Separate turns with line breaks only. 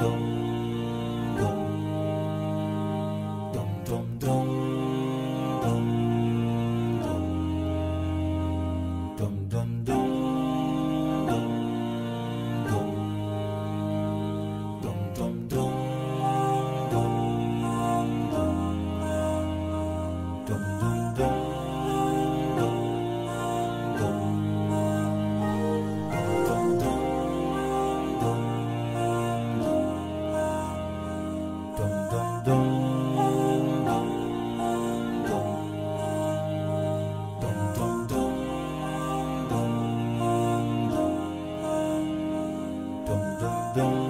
dum dum
don't